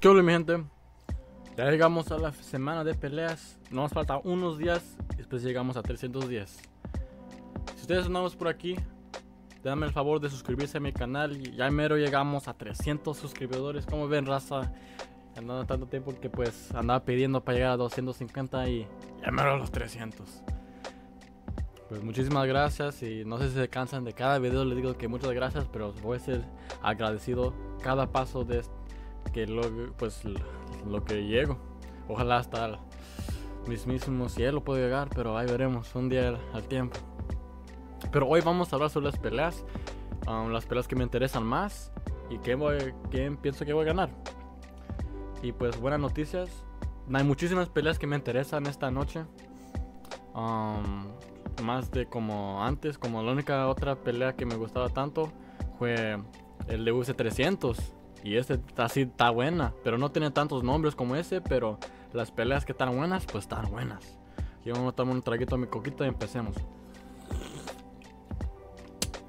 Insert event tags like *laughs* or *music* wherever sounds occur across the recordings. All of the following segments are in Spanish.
¿Qué hola mi gente? Ya llegamos a la semana de peleas. Nos falta unos días y después llegamos a 310. Si ustedes son nuevos por aquí, denme el favor de suscribirse a mi canal. Ya mero llegamos a 300 suscriptores. Como ven, raza, andando tanto tiempo que pues andaba pidiendo para llegar a 250 y ya mero a los 300. Pues muchísimas gracias y no sé si se cansan de cada video les digo que muchas gracias, pero voy a ser agradecido cada paso de que lo, pues lo que llego. Ojalá hasta el mismísimo cielo pueda llegar, pero ahí veremos un día al tiempo. Pero hoy vamos a hablar sobre las peleas, um, las peleas que me interesan más y qué voy, quién pienso que voy a ganar. Y pues buenas noticias, hay muchísimas peleas que me interesan esta noche. Um, más de como antes, como la única otra pelea que me gustaba tanto fue el de UC 300 y este así está buena, pero no tiene tantos nombres como ese, pero las peleas que están buenas, pues están buenas. Yo vamos a tomar un traguito a mi coquita y empecemos.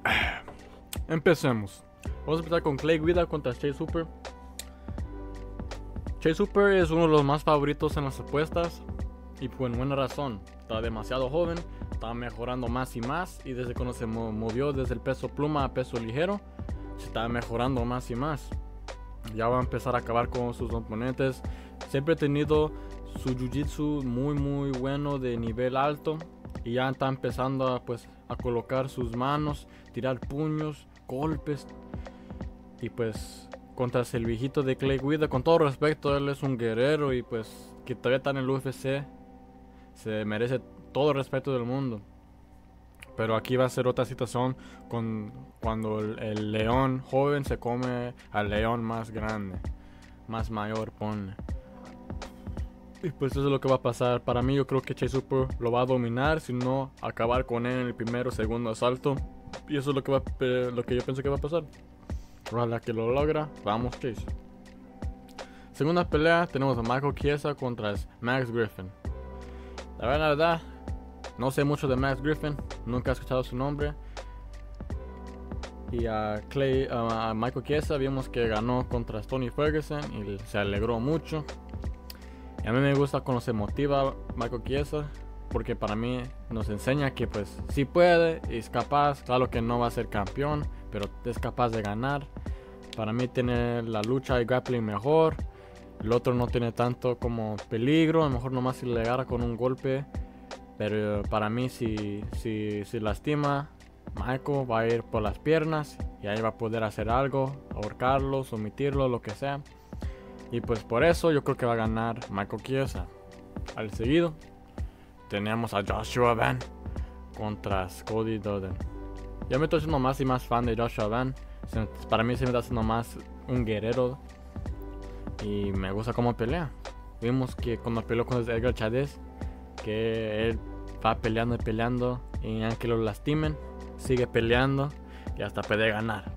*sighs* Empecemos. Vamos a empezar con Clay Guida contra Chase Super. Chase Super es uno de los más favoritos en las apuestas y por buena razón. Está demasiado joven, está mejorando más y más y desde cuando se movió desde el peso pluma a peso ligero, se está mejorando más y más ya va a empezar a acabar con sus oponentes. Siempre ha tenido su jiu-jitsu muy muy bueno de nivel alto y ya está empezando a, pues, a colocar sus manos, tirar puños, golpes y pues contra el viejito de Clay Guida, con todo respeto, él es un guerrero y pues que todavía está en el UFC, se merece todo el respeto del mundo. Pero aquí va a ser otra situación con cuando el, león joven se come al león más grande, más mayor, pone. Y pues eso es lo que va a pasar. Para mí yo creo que Chase Super lo va a dominar, si no acabar con él en el primero o segundo asalto. Y eso es lo que, va, lo que yo pienso que va a pasar. Ojalá que lo logra. Vamos Chase. Segunda pelea tenemos a Michael Chiesa contra Max Griffin. La verdad, no sé mucho de Max Griffin, nunca he escuchado su nombre. Y a Clay, a Michael Chiesa vimos que ganó contra Tony Ferguson y se alegró mucho. Y a mí me gusta cuando se motiva Michael Chiesa porque para mí nos enseña que pues si puede es capaz, claro que no va a ser campeón, pero es capaz de ganar. Para mí tiene la lucha y grappling mejor. El otro no tiene tanto como peligro, a lo mejor nomás si le agarra con un golpe pero para mí, si, si, si lastima, Michael va a ir por las piernas y ahí va a poder hacer algo, ahorcarlo, someterlo, lo que sea. Y pues por eso yo creo que va a ganar Michael Chiesa. Al seguido, tenemos a Joshua Van contra Cody Doden. Ya me estoy haciendo más y más fan de Joshua Van. Para mí se me está haciendo más un guerrero. Y me gusta cómo pelea. Vimos que cuando peleó con Edgar Chávez, que él va peleando y peleando y aunque lo lastimen, sigue peleando y hasta puede ganar.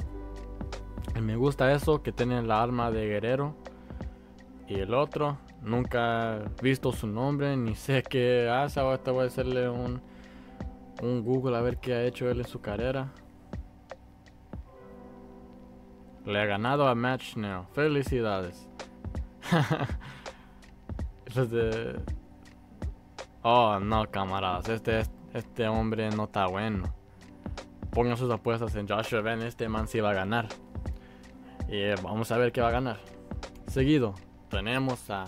Y me gusta eso, que tiene la arma de guerrero. Y el otro, nunca visto su nombre, ni sé qué hace. Ahora voy a hacerle un, un Google a ver qué ha hecho él en su carrera. Le ha ganado a Match Now. Felicidades. *laughs* Eso de Oh, no, camaradas. Este, este hombre no está bueno. Pongan sus apuestas en Joshua Ben. Este man sí va a ganar. Y eh, vamos a ver qué va a ganar. Seguido, tenemos a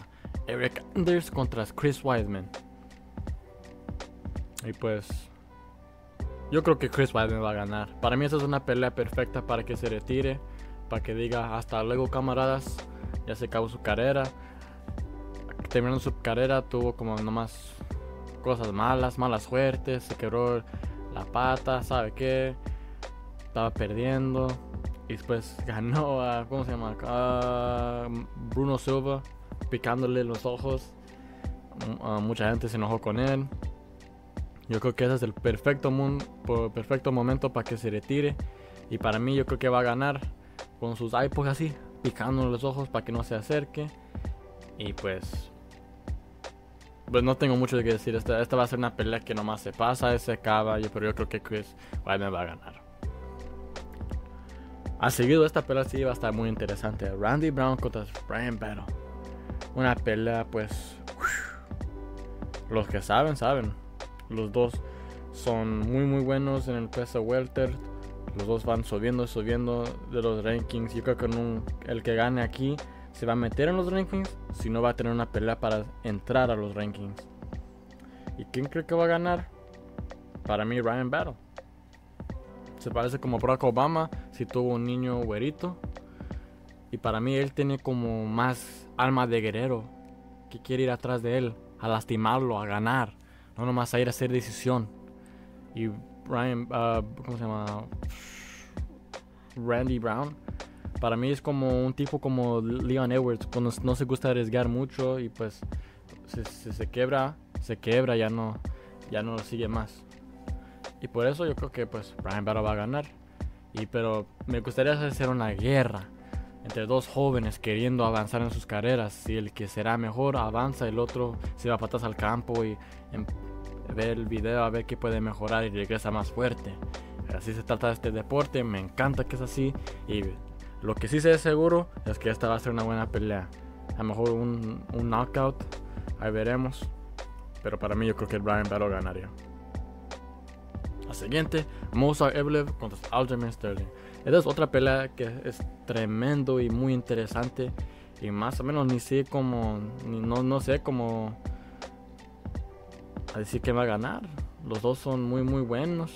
Eric Anders contra Chris Weidman. Y pues, yo creo que Chris Weidman va a ganar. Para mí, esa es una pelea perfecta para que se retire. Para que diga hasta luego, camaradas. Ya se acabó su carrera. Terminando su carrera, tuvo como nomás cosas malas, malas suertes, se quebró la pata, ¿sabe qué? Estaba perdiendo. Y después *laughs* ganó a, ¿cómo se llama? A Bruno Silva, picándole los ojos. mucha gente se enojó con él. Yo creo que ese es el perfecto, perfecto momento para que se retire. Y para mí yo creo que va a ganar con sus iPods así, picándole los ojos para que no se acerque. Y pues pues no tengo mucho que decir. Esta, esta va a ser una pelea que nomás se pasa, se acaba. Pero yo creo que Chris Weidman va a ganar. Ha seguido esta pelea sí va a estar muy interesante. Randy Brown contra Brian Battle. una pelea pues los que saben saben los dos son muy muy buenos en el peso welter los dos van subiendo subiendo de los rankings yo creo que el que gane aquí se va a meter en los rankings si no va a tener una pelea para entrar a los rankings y quién cree que va a ganar para mí Ryan Battle se parece como Barack Obama si tuvo un niño güerito y para mí él tiene como más alma de guerrero que quiere ir atrás de él, a lastimarlo, a ganar, no nomás a ir a hacer decisión. Y Ryan, uh, ¿cómo se llama? Randy Brown, para mí es como un tipo como Leon Edwards, cuando no se gusta arriesgar mucho y pues si, se quebra, se quebra, ya no, ya no lo sigue más. Y por eso yo creo que pues Ryan Battle va a ganar. Y pero me gustaría hacer una guerra entre dos jóvenes queriendo avanzar en sus carreras. Y el que será mejor avanza, el otro se va patas al campo y em, ve el video a ver qué puede mejorar y regresa más fuerte. Así se trata este deporte, me encanta que es así. Y lo que sí sé seguro es que esta va a ser una buena pelea. A lo mejor un, un knockout, ahí veremos. Pero para mí yo creo que Brian Battle ganaría. La siguiente, Mozart Evlev contra Aljamain Sterling. Esta es otra pelea que es tremendo y muy interesante. Y más o menos ni sé cómo, no, no sé cómo a decir que va a ganar. Los dos son muy muy buenos.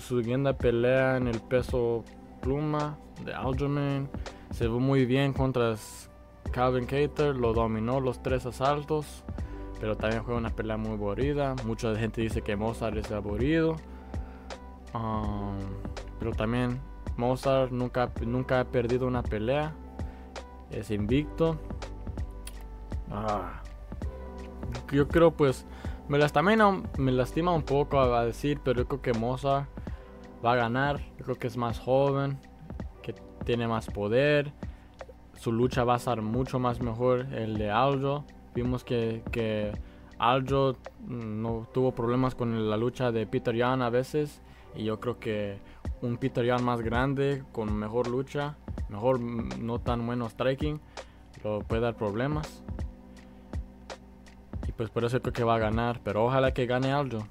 Su siguiente pelea en el peso pluma de Aljamain se ve muy bien contra Calvin Cater, lo dominó los tres asaltos pero también fue una pelea muy aburrida. Mucha gente dice que Mozart es aburrido. Um, pero también Mozart nunca, nunca ha perdido una pelea. Es invicto. Ah. Yo creo pues me lastima, me lastima un poco a decir, pero yo creo que Mozart va a ganar. Yo creo que es más joven, que tiene más poder. Su lucha va a ser mucho más mejor el de Aldo. Vimos que, que Aljo mm, no tuvo problemas con la lucha de Peter Yan a veces. Y yo creo que un Peter Yan más grande, con mejor lucha, mejor mm, no tan bueno striking, lo puede dar problemas. Y pues por eso creo que va a ganar. Pero ojalá que gane Aljo.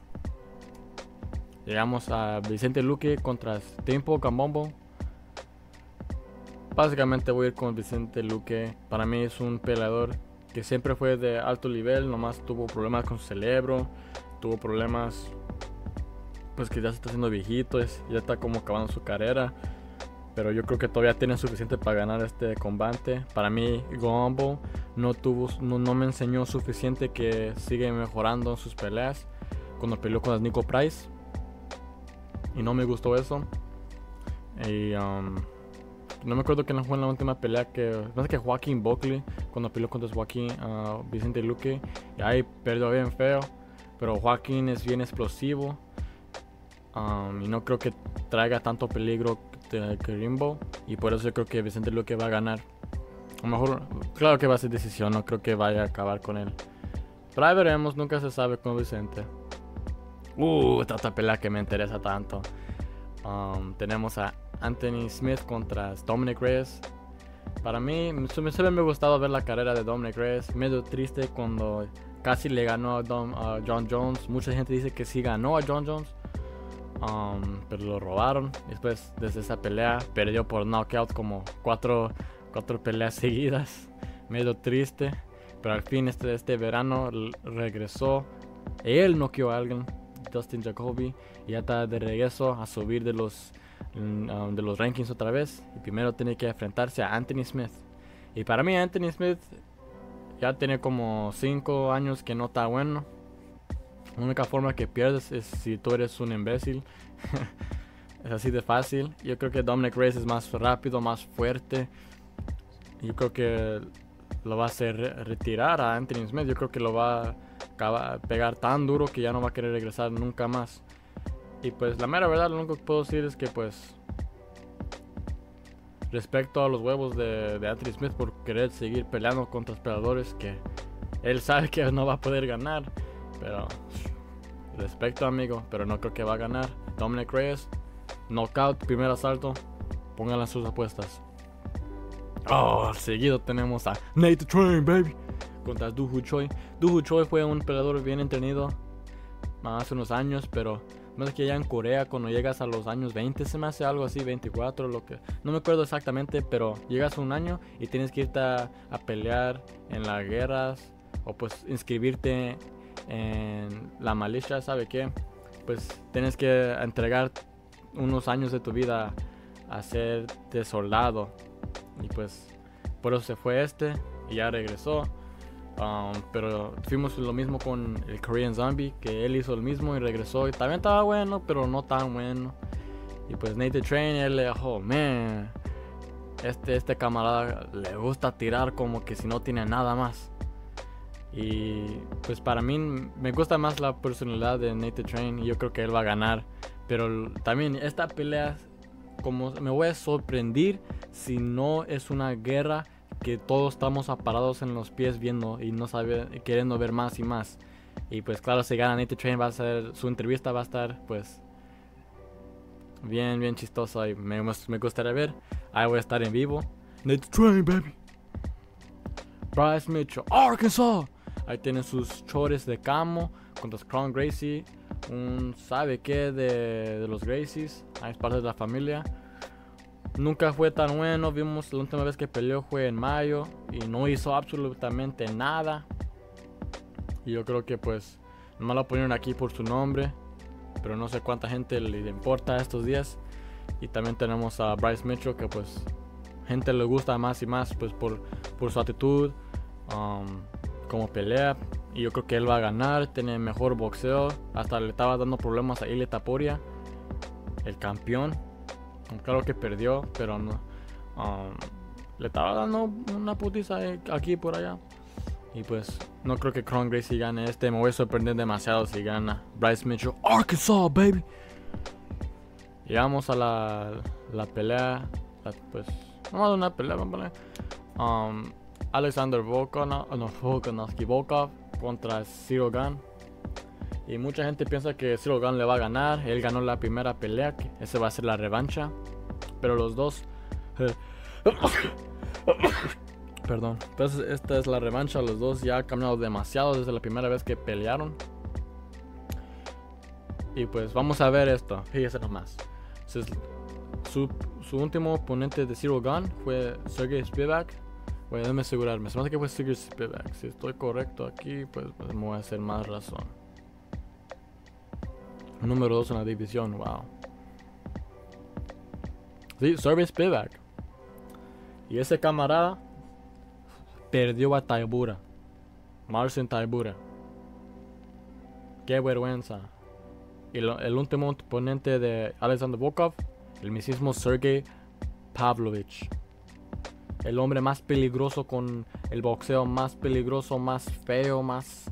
Llegamos a Vicente Luque contra Tempo Cambombo. Básicamente voy a ir con Vicente Luque. Para mí es un peleador que siempre fue de alto nivel, nomás tuvo problemas con su cerebro, tuvo problemas, pues que ya se está haciendo viejito, ya está como acabando su carrera. Pero yo creo que todavía tiene suficiente para ganar este combate. Para mí, Gombo no, tuvo, no, me enseñó suficiente que sigue mejorando en sus peleas. Cuando peleó con Nico Price. Y no me gustó eso. Y um, no me acuerdo quién fue en la última pelea que. No sé que Joaquín Buckley, cuando peleó contra Joaquín uh, Vicente Luque, y ahí perdió bien feo. Pero Joaquín es bien explosivo. Um, y no creo que traiga tanto peligro que Rimbo. Y por eso yo creo que Vicente Luque va a ganar. A lo mejor, claro que va a ser decisión, no creo que vaya a acabar con él. Pero ahí veremos, nunca se sabe con Vicente. Uh, esta otra pelea que me interesa tanto. Um, tenemos a Anthony Smith contra Dominic Reyes. Para mí, siempre me ha gustado ver la carrera de Dominic Reyes. Medio triste cuando casi le ganó a, John Jones. Mucha gente dice que sí ganó a John Jones. Um, pero lo robaron. Después, desde esa pelea, perdió por knockout como cuatro, cuatro peleas *laughs* seguidas. Medio triste. Pero al fin, este, este verano regresó. Él noqueó a alguien, Dustin Jacoby. Y ya está de regreso a subir de los Um, de los rankings otra vez. Y primero tiene que enfrentarse a Anthony Smith. Y para mí Anthony Smith ya tiene como 5 años que no está bueno. La única forma que pierdes es si tú eres un imbécil. *laughs* es así de fácil. Yo creo que Dominic Reyes es más rápido, más fuerte. Yo creo que lo va a hacer retirar a Anthony Smith. Yo creo que lo va a pegar tan duro que ya no va a querer regresar nunca más. Y pues la mera verdad, lo único que puedo decir es que pues respecto a los huevos de, de Anthony Smith por querer seguir peleando contra peleadores que él sabe que no va a poder ganar. Pero respecto amigo, pero no creo que va a ganar. Dominic Reyes, knockout, primer asalto. Pónganle sus apuestas. Oh, seguido tenemos a Nate Train, baby. Contra Dooku Choi. Dooku Choi fue un peleador bien entretenido hace unos años, pero sé que ya en Corea cuando llegas a los años 20 se me hace algo así, 24, lo que no me acuerdo exactamente, pero llegas un año y tienes que irte a, pelear en las guerras o pues inscribirte en la milicia, ¿sabe qué? Pues tienes que entregar unos años de tu vida a ser soldado y pues por eso se fue este y ya regresó. Um, pero fuimos lo mismo con el Korean Zombie, que él hizo lo mismo y regresó. Y también estaba bueno, pero no tan bueno. Y pues Nate Train, él le dijo, man, este, este camarada le gusta tirar como que si no tiene nada más. Y pues para mí me gusta más la personalidad de Nate Train y yo creo que él va a ganar. Pero también esta pelea, como me voy a sorprender si no es una guerra que todos estamos aparados en los pies viendo y no sabe, queriendo ver más y más. Y pues claro, si gana Nate Train va a ser, su entrevista va a estar pues bien, bien chistosa y me, me gustaría ver. Ahí voy a estar en vivo. Nate Train, baby. Bryce Mitchell, Arkansas. Ahí tienen sus chores de camo contra Crown Gracie. Un sabe qué de, de los Gracies. Ahí es parte de la familia. Nunca fue tan bueno. Vimos la última vez que peleó fue en mayo y no hizo absolutamente nada. Y yo creo que pues no lo ponieron aquí por su nombre. Pero no sé cuánta gente le importa estos días. Y también tenemos a Bryce Mitchell que pues gente le gusta más y más pues por, por su actitud. Um, como pelea. Y yo creo que él va a ganar. Tiene mejor boxeo. Hasta le estaba dando problemas a Ile Taporia. El campeón Claro que perdió, pero no. Um, le estaba dando una putiza aquí y por allá. Y pues no creo que Cron Gracie gane este. Me voy a sorprender demasiado si gana Bryce Mitchell. Arkansas, baby. Llegamos a la, la pelea. pues vamos a una pelea. Vamos a um, Alexander Volkanov, no, Volkanovski Volkov contra Zero Gun. Y mucha gente piensa que Cyril Gunn le va a ganar. Él ganó la primera pelea, que esa va a ser la revancha. Pero los dos... Eh, *coughs* perdón. Entonces esta es la revancha. Los dos ya han cambiado demasiado desde la primera vez que pelearon. Y pues vamos a ver esto. Fíjese nomás. Su, último oponente de Cyril Gunn fue Sergey Spivak. Voy a asegurarme. Se me hace que fue Sergey Spivak. Si estoy correcto aquí, pues, pues me voy a hacer más razón. Número 2 en la división, wow. Sí, Service Payback. Y ese camarada perdió a Taibura. Marcin Taibura. Qué vergüenza. Y el último oponente de Alexander Volkov, el mismo Sergey Pavlovich. El hombre más peligroso con el boxeo más peligroso, más feo, más,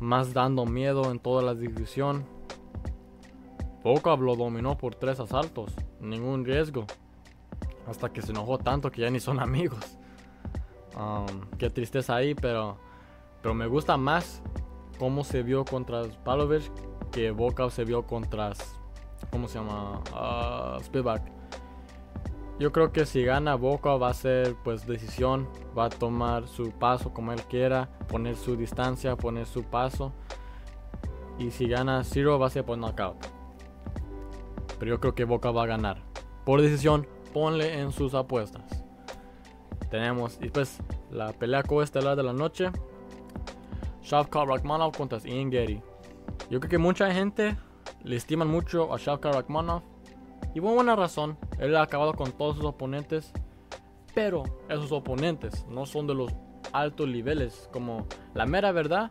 más dando miedo en toda la división Volkov lo dominó por tres asaltos, ningún riesgo. Hasta que se enojó tanto que ya ni son amigos. Qué tristeza ahí, pero, pero me gusta más cómo se vio contra Palovich que Volkov se vio contra, ¿cómo se llama? Uh, Spivak. Yo creo que si gana Volkov va a ser pues decisión, va a tomar su paso como él quiera, poner su distancia, poner su paso. Y si gana Zero va a ser por knockout. Pero yo creo que Boca va a ganar. Por decisión, ponle en sus apuestas. Tenemos después la pelea coestelar de la noche. Shavkat Rakhmonov contra Ian Getty. Yo creo que mucha gente le estiman mucho a Shavkat Rakhmonov. Y por buena razón. Él ha acabado con todos sus oponentes. Pero esos oponentes no son de los altos niveles. Como la mera verdad.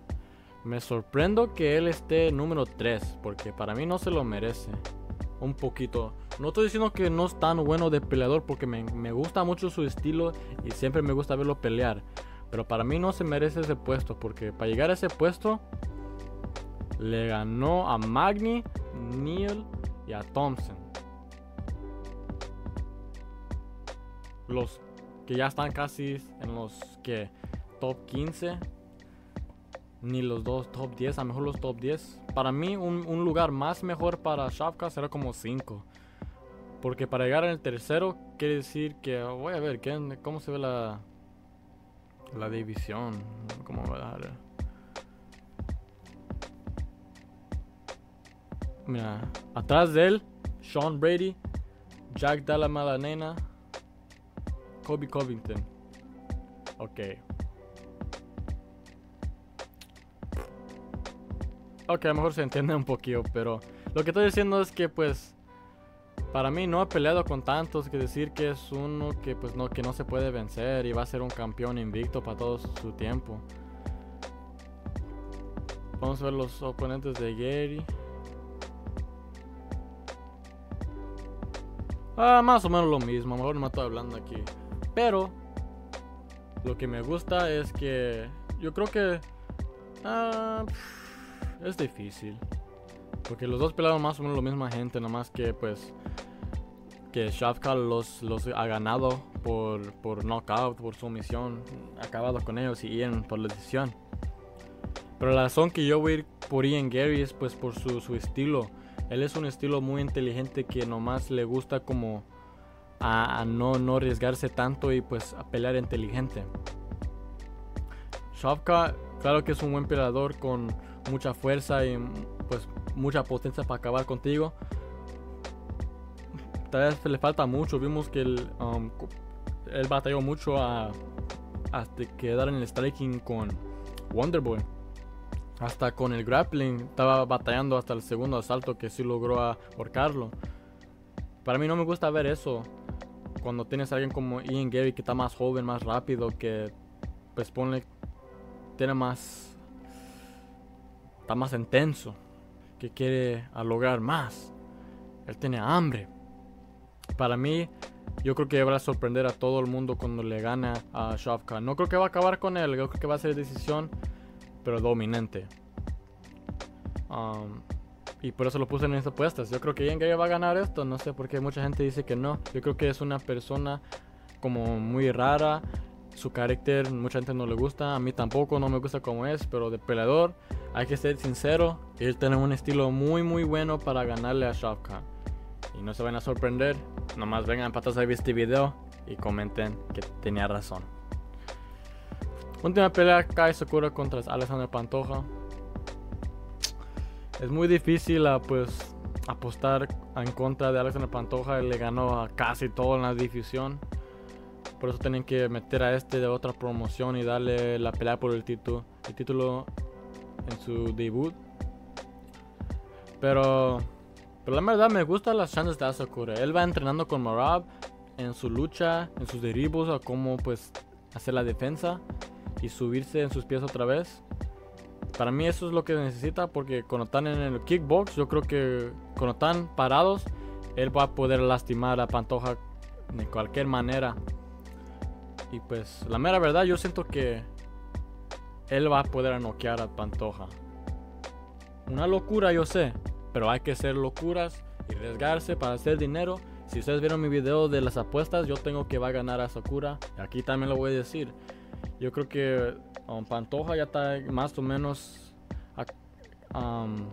Me sorprendo que él esté número 3. Porque para mí no se lo merece un poquito. No estoy diciendo que no es tan bueno de peleador porque me, gusta mucho su estilo y siempre me gusta verlo pelear. Pero para mí no se merece ese puesto porque para llegar a ese puesto le ganó a Magni, Neil y a Thompson. Los que ya están casi en los que top 15 ni los dos top 10, a lo mejor los top 10. Para mí, un, lugar más mejor para Shavka será como 5. Porque para llegar en el tercero quiere decir que voy a ver ¿qué, cómo se ve la la división, cómo va a dar. Mira, atrás de él, Sean Brady, Jack Dalla Malanena, Kobe Covington. Ok. Ok, a lo mejor se entiende un poquito, pero lo que estoy diciendo es que pues para mí no ha peleado con tantos que decir que es uno que pues no que no se puede vencer y va a ser un campeón invicto para todo su tiempo. Vamos a ver los oponentes de Gary. Ah, más o menos lo mismo, a lo mejor no me estoy hablando aquí. Pero lo que me gusta es que yo creo que ah, es difícil. Porque los dos pelearon más o menos la misma gente, nada más que pues que Shafka los, los ha ganado por, por knockout, por sumisión, acabado con ellos y Ian por la decisión. Pero la razón que yo voy a ir por Ian Gary es pues por su, su estilo. Él es un estilo muy inteligente que nomás le gusta como a, no, no arriesgarse tanto y pues a pelear inteligente. Shafka, claro que es un buen peleador con mucha fuerza y pues mucha potencia para acabar contigo. Tal vez le falta mucho. Vimos que él, um, él batalló mucho a, hasta quedar en el striking con Wonderboy. Hasta con el grappling estaba batallando hasta el segundo asalto que sí logró ahorcarlo. Para mí no me gusta ver eso. Cuando tienes alguien como Ian Gary que está más joven, más rápido, que pues pone, tiene más, está más intenso que quiere lograr más. Él tiene hambre. Para mí, yo creo que va a sorprender a todo el mundo cuando le gana a Shavka. No creo que va a acabar con él, yo creo que va a ser decisión, pero dominante. Y por eso lo puse en mis apuestas. Yo creo que Ian va a ganar esto. No sé por qué mucha gente dice que no. Yo creo que es una persona como muy rara. Su carácter, mucha gente no le gusta. A mí tampoco, no me gusta como es. Pero de peleador, hay que ser sincero, él tiene un estilo muy muy bueno para ganarle a Shao Y no se van a sorprender, nomás vengan patas a ver este video y comenten que tenía razón. Última pelea Kai Sakura contra Alexander Pantoja. Es muy difícil ah, pues apostar en contra de Alexander Pantoja. Él le ganó a casi todo en la difusión. Por eso tienen que meter a este de otra promoción y darle la pelea por el título. El título en su debut. Pero, pero la verdad me gustan las chances de Asakura. Él va entrenando con Marab en su lucha, en sus derribos, a cómo pues hacer la defensa y subirse en sus pies otra vez. Para mí eso es lo que necesita porque cuando están en el kickbox, yo creo que cuando están parados, él va a poder lastimar a Pantoja de cualquier manera. Y pues la mera verdad, yo siento que él va a poder noquear a Pantoja. Una locura, yo sé, pero hay que hacer locuras y arriesgarse para hacer dinero. Si ustedes vieron mi video de las apuestas, yo tengo que va a ganar a Sakura. Aquí también lo voy a decir. Yo creo que um, Pantoja ya está más o menos um,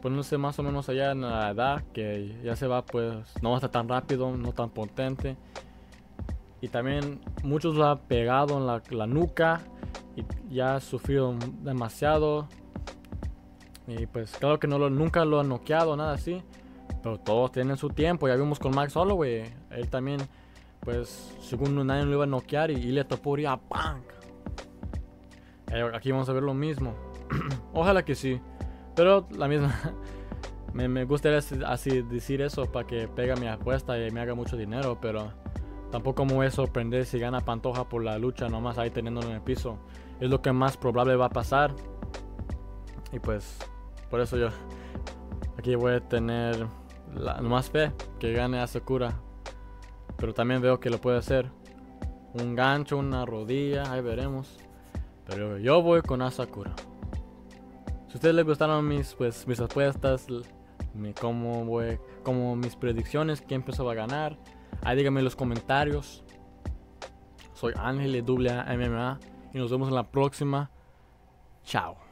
poniéndose más o menos allá en la edad que ya se va pues no va a estar tan rápido, no tan potente. Y también muchos lo ha pegado en la nuca y ya ha sufrido demasiado. Y pues claro que no lo, nunca lo han noqueado, nada así. Pero todos tienen su tiempo. Ya vimos con Max Holloway. Él también, pues, según nadie lo iba a noquear y, le topó ya ¡pam! Eh, aquí vamos a ver lo mismo. *clears throat* Ojalá que sí. Pero la misma. *laughs* me, me gustaría así decir eso para que pegue mi apuesta y me haga mucho dinero. Pero tampoco me voy a sorprender si gana Pantoja por la lucha, nomás ahí teniéndolo en el piso es lo que más probable va a pasar. Y pues por eso yo aquí voy a tener la, más fe que gane a Sakura. Pero también veo que lo puede hacer. Un gancho, una rodilla, ahí veremos. Pero yo voy con Asakura. Si ustedes les gustaron mis, pues, mis apuestas, mi, como mis predicciones, quién empezó a ganar, ahí díganme en los comentarios. Soy Ángel de MMA y nos vemos en la próxima. Chao.